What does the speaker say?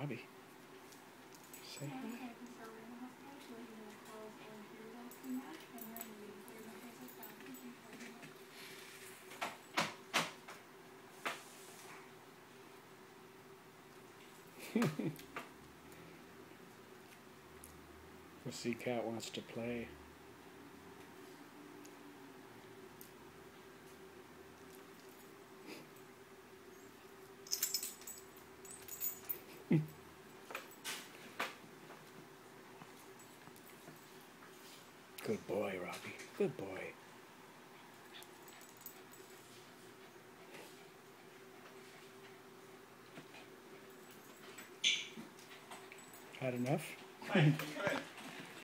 Robbie. Say hi. Pussy cat wants to play. Good boy, Robbie. Good boy. Had enough?